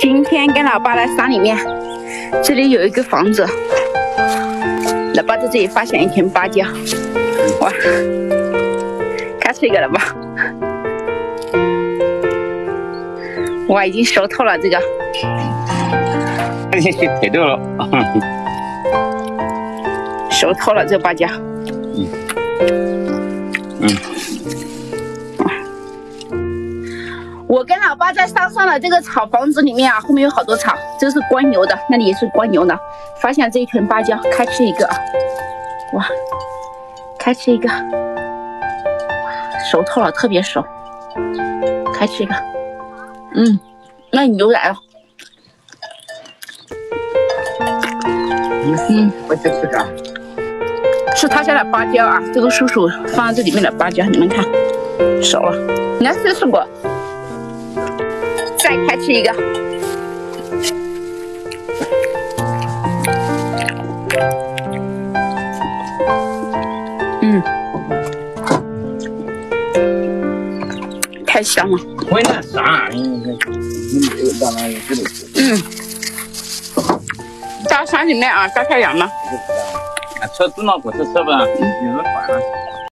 今天跟老爸来山里面，这里有一个房子，老爸在这里发现一瓶芭蕉，哇，开吃一个了吧？哇，已经熟透了这个，熟透了这个芭蕉，嗯，嗯。我跟老爸在山上的这个草房子里面啊，后面有好多草，这是观牛的，那里也是观牛的。发现这一盆芭蕉，开吃一个，哇，开吃一个，熟透了，特别熟，开吃一个，嗯，那牛来了，嗯，我去吃个，是他家的芭蕉啊，这个叔叔放在这里面的芭蕉，你们看，熟了，你来试试过。再开吃一个，嗯，太香了。为那啥？嗯，大山里面啊，大太阳嘛。吃猪脑骨头吃不？有人管了。